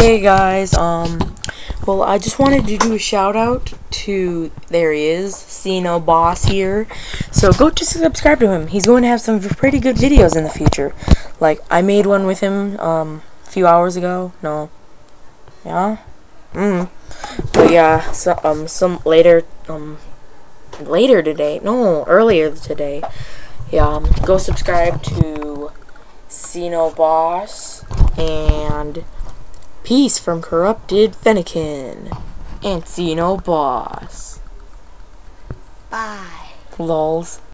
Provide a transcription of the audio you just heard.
Hey guys, um, well, I just wanted to do a shout out to, there he is, Ceno Boss here. So go to subscribe to him. He's going to have some pretty good videos in the future. Like, I made one with him, um, a few hours ago. No. Yeah? Mm. But yeah, so, um, some later, um, later today. No, earlier today. Yeah, um, go subscribe to Ceno Boss and Peace from Corrupted Fennekin and Ceno Boss. Bye. Lols.